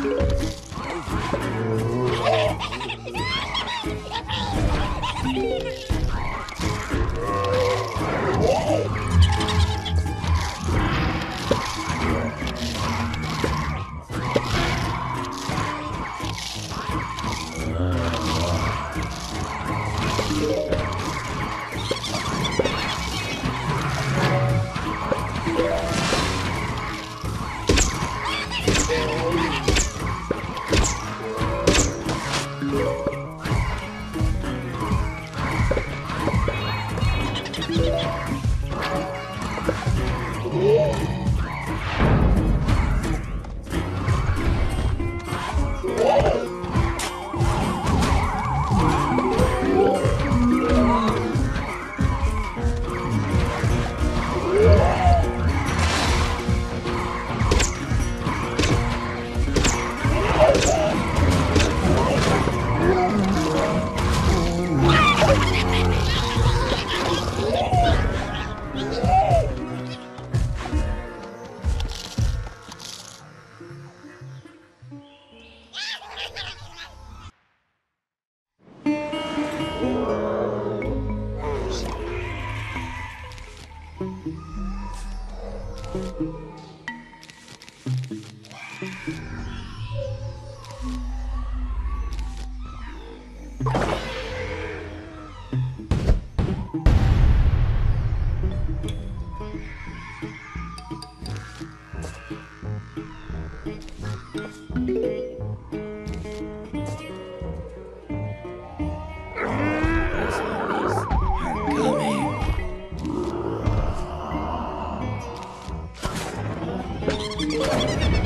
The Ha ha ha ha!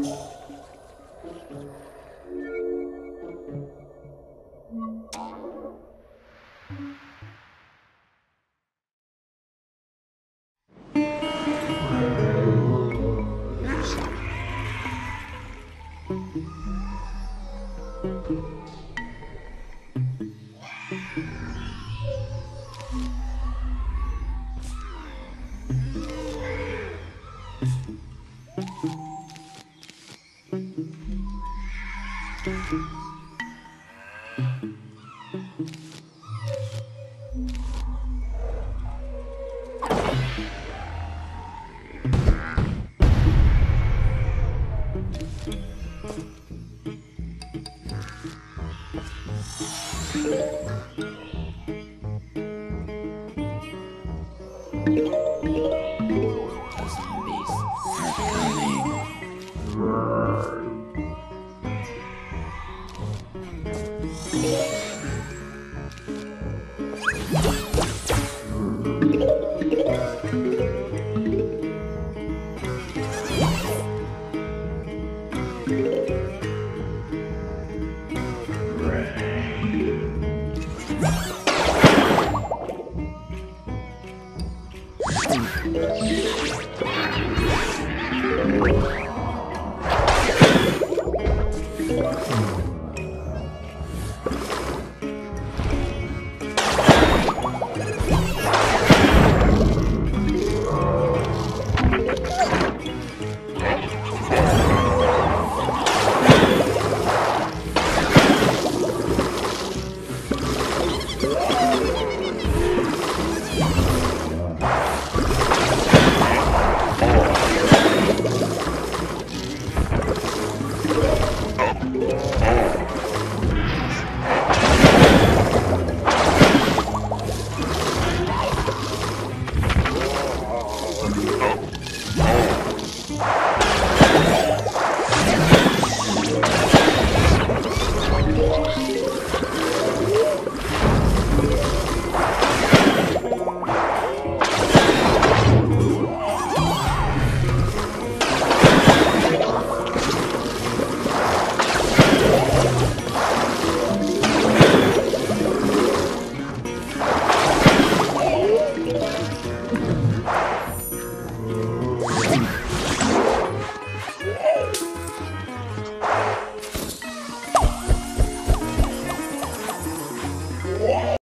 Thank you.